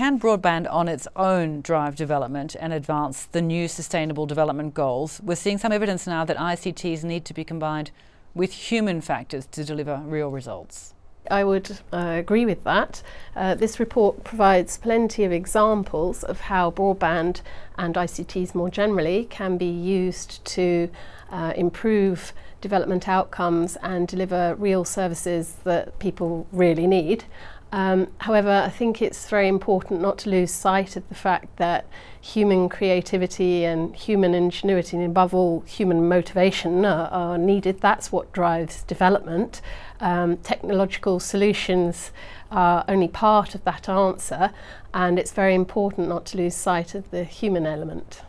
can broadband on its own drive development and advance the new Sustainable Development Goals? We're seeing some evidence now that ICTs need to be combined with human factors to deliver real results. I would uh, agree with that. Uh, this report provides plenty of examples of how broadband and ICTs more generally can be used to uh, improve development outcomes and deliver real services that people really need. Um, however, I think it's very important not to lose sight of the fact that human creativity and human ingenuity, and above all, human motivation, are, are needed. That's what drives development. Um, technological solutions are only part of that answer, and it's very important not to lose sight of the human element.